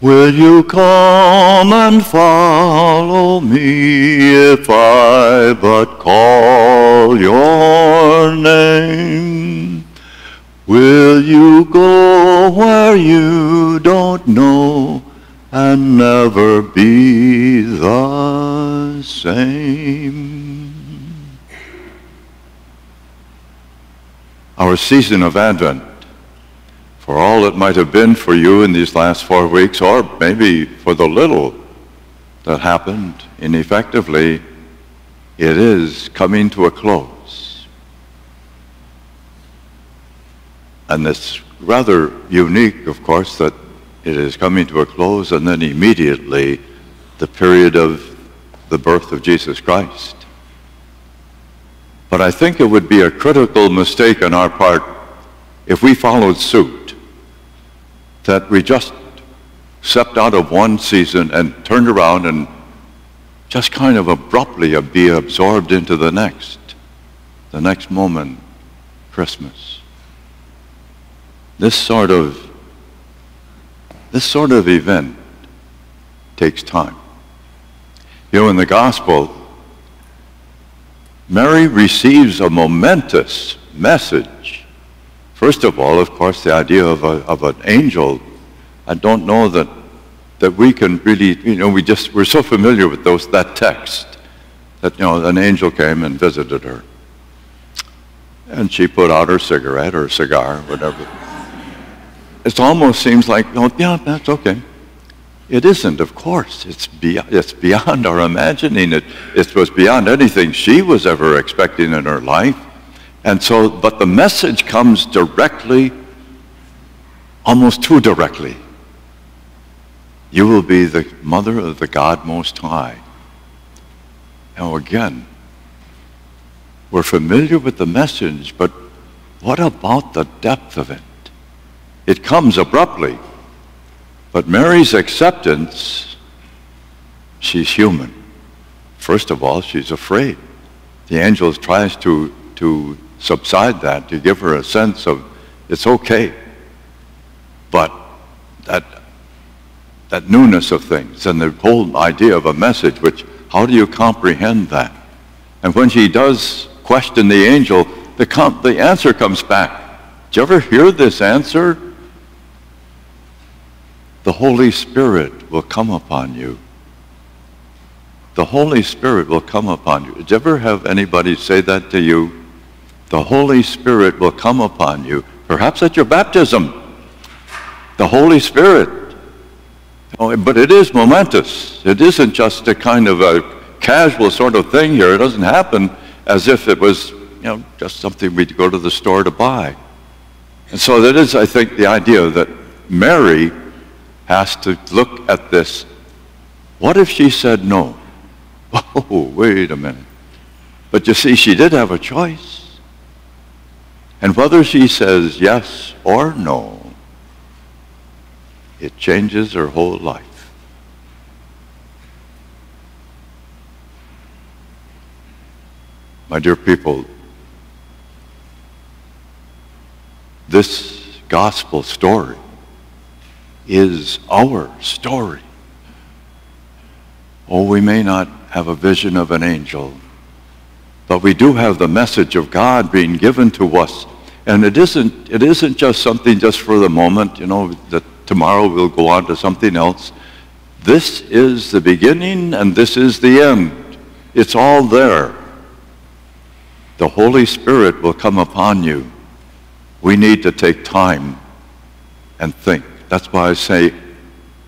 Will you come and follow me if I but call your name? Will you go where you don't know and never be the same? Our season of Advent for all it might have been for you in these last four weeks, or maybe for the little that happened ineffectively, it is coming to a close. And it's rather unique, of course, that it is coming to a close and then immediately the period of the birth of Jesus Christ. But I think it would be a critical mistake on our part if we followed suit that we just stepped out of one season and turned around and just kind of abruptly be absorbed into the next, the next moment, Christmas. This sort of, this sort of event takes time. You know, in the gospel, Mary receives a momentous message First of all, of course, the idea of, a, of an angel, I don't know that, that we can really, you know, we just, we're so familiar with those, that text that, you know, an angel came and visited her. And she put out her cigarette or cigar, whatever. It almost seems like, oh, yeah, that's okay. It isn't, of course. It's beyond, it's beyond our imagining. It, it was beyond anything she was ever expecting in her life. And so, but the message comes directly, almost too directly. You will be the mother of the God Most High. Now again, we're familiar with the message, but what about the depth of it? It comes abruptly. But Mary's acceptance, she's human. First of all, she's afraid. The angel tries to, to subside that, to give her a sense of it's okay. But that, that newness of things and the whole idea of a message, which, how do you comprehend that? And when she does question the angel, the, com- the answer comes back. Did you ever hear this answer? The Holy Spirit will come upon you. The Holy Spirit will come upon you. Did you ever have anybody say that to you? The Holy Spirit will come upon you, perhaps at your baptism. The Holy Spirit. Oh, but it is momentous. It isn't just a kind of a casual sort of thing here. It doesn't happen as if it was, you know, just something we'd go to the store to buy. And so that is, I think, the idea that Mary has to look at this. What if she said no? Oh, wait a minute. But you see, she did have a choice. And whether she says yes or no, it changes her whole life. My dear people, this gospel story is our story. Oh, we may not have a vision of an angel, but we do have the message of God being given to us and it isn't, it isn't just something just for the moment, you know, that tomorrow we'll go on to something else. This is the beginning and this is the end. It's all there. The Holy Spirit will come upon you. We need to take time and think. That's why I say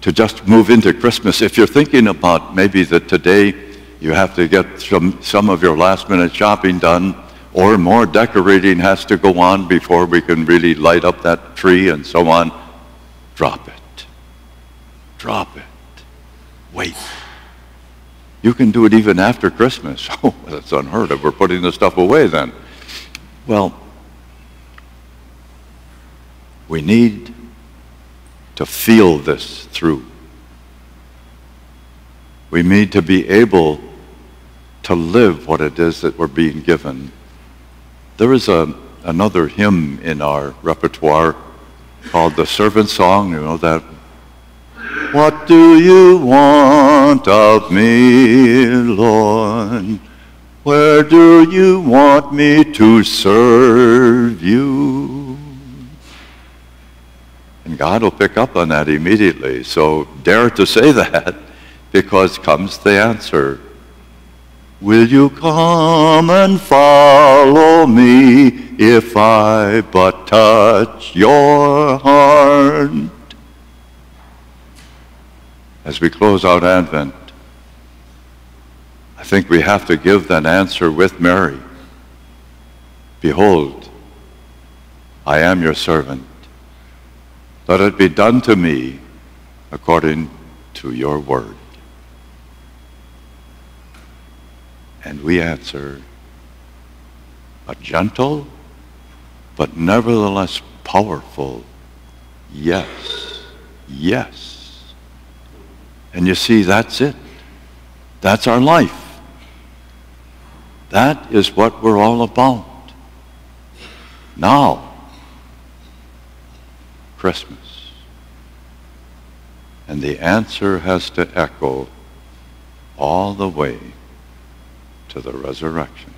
to just move into Christmas. If you're thinking about maybe that today you have to get some, some of your last minute shopping done, or more decorating has to go on before we can really light up that tree and so on. Drop it. Drop it. Wait. You can do it even after Christmas. Oh, that's unheard of. We're putting the stuff away then. Well, we need to feel this through. We need to be able to live what it is that we're being given there is a, another hymn in our repertoire called the Servant Song, you know, that What do you want of me, Lord? Where do you want me to serve you? And God will pick up on that immediately. So dare to say that because comes the answer. Will you come and follow me if I but touch your heart? As we close out Advent, I think we have to give that answer with Mary. Behold, I am your servant. Let it be done to me according to your word. And we answer a gentle, but nevertheless powerful yes, yes. And you see, that's it. That's our life. That is what we're all about. Now, Christmas. And the answer has to echo all the way to the resurrection.